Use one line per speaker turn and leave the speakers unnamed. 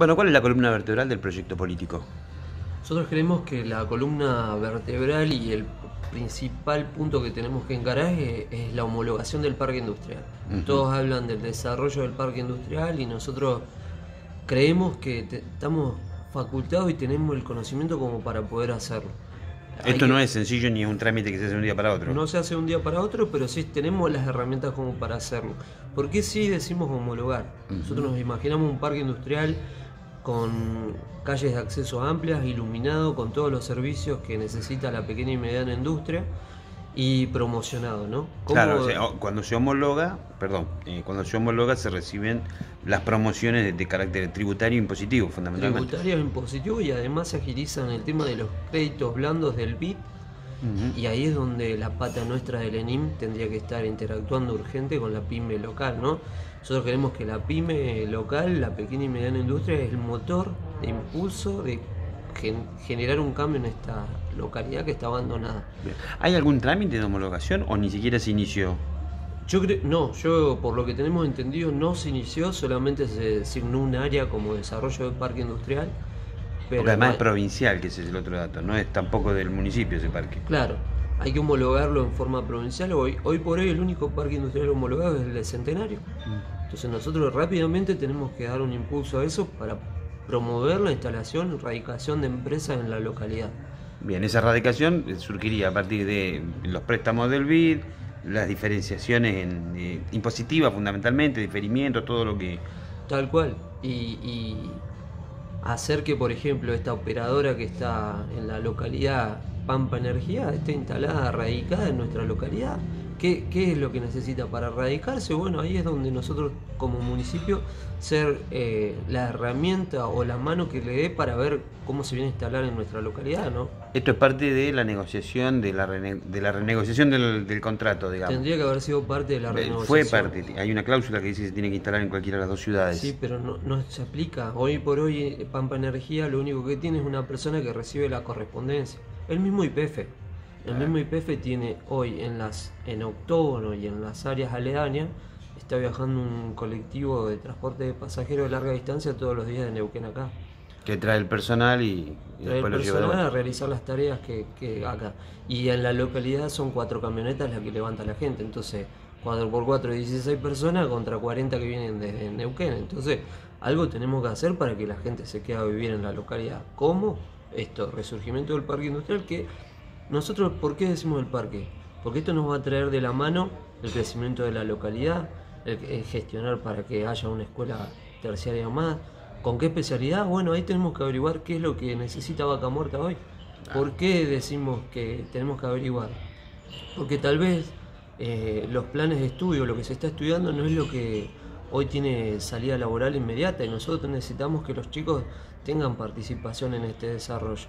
Bueno, ¿cuál es la columna vertebral del proyecto político?
Nosotros creemos que la columna vertebral y el principal punto que tenemos que encarar es, la homologación del parque industrial. Todos hablan del desarrollo del parque industrial y nosotros creemos que estamos facultados y tenemos el conocimiento como para poder hacerlo.
Esto no es sencillo ni es un trámite que se hace de un día para otro.
No se hace de un día para otro, pero sí tenemos las herramientas como para hacerlo. ¿Por qué sí decimos homologar? Nosotros nos imaginamos un parque industrial con calles de acceso amplias, iluminado, con todos los servicios que necesita la pequeña y mediana industria y promocionado, ¿no?
Claro, cuando se homologa, perdón, eh, cuando se homologa se reciben las promociones de, carácter tributario e impositivo, fundamentalmente.
Tributario e impositivo y además se agilizan el tema de los créditos blandos del Y ahí es donde la pata nuestra del ENIM tendría que estar interactuando urgente con la pyme local, ¿no? Nosotros queremos que la pyme local, la pequeña y mediana industria, es el motor de impulso de generar un cambio en esta localidad que está abandonada.
¿Hay algún trámite de homologación o ni siquiera se inició?
Yo creo, no, yo por lo que tenemos entendido no se inició, solamente se designó un área como desarrollo del parque industrial.
Pero Porque además es provincial, que ese es el otro dato, no es tampoco del municipio ese parque.
Claro, hay que homologarlo en forma provincial. Hoy, hoy por hoy el único parque industrial homologado es el de Centenario. Mm. Entonces nosotros rápidamente tenemos que dar un impulso a eso para promover la instalación radicación de empresas en la localidad.
Bien, esa radicación surgiría a partir de los préstamos del BID, las diferenciaciones en, eh, impositivas fundamentalmente, diferimiento, todo lo que...
Tal cual. Y, hacer que, por ejemplo, esta operadora que está en la localidad Pampa Energía esté instalada, radicada en nuestra localidad ¿Qué, es lo que necesita para erradicarse? Bueno, ahí es donde nosotros como municipio ser eh, la herramienta o la mano que le dé para ver cómo se viene a instalar en nuestra localidad, ¿no?
Esto es parte de la negociación, de la, de la renegociación del, contrato, digamos.
Tendría que haber sido parte de la
renegociación. Fue parte, hay una cláusula que dice que se tiene que instalar en cualquiera de las dos ciudades.
Sí, pero no, no se aplica. Hoy por hoy Pampa Energía lo único que tiene es una persona que recibe la correspondencia. El mismo IPF. El mismo IPF tiene hoy en las en Octógono y en las áreas aledañas está viajando un colectivo de transporte de pasajeros de larga distancia todos los días de Neuquén acá.
Que trae el personal y,
trae el personal a realizar las tareas que, que, acá. Y en la localidad son cuatro camionetas las que levanta la gente. Entonces, 4 por 4 16 personas contra 40 que vienen desde Neuquén. Entonces, algo tenemos que hacer para que la gente se quede a vivir en la localidad. ¿Cómo? Esto, resurgimiento del parque industrial que nosotros, ¿por qué decimos el parque? Porque esto nos va a traer de la mano el crecimiento de la localidad, el, gestionar para que haya una escuela terciaria más. ¿Con qué especialidad? Bueno, ahí tenemos que averiguar qué es lo que necesita Vaca Muerta hoy. ¿Por qué decimos que tenemos que averiguar? Porque tal vez eh, los planes de estudio, lo que se está estudiando, no es lo que hoy tiene salida laboral inmediata y nosotros necesitamos que los chicos tengan participación en este desarrollo.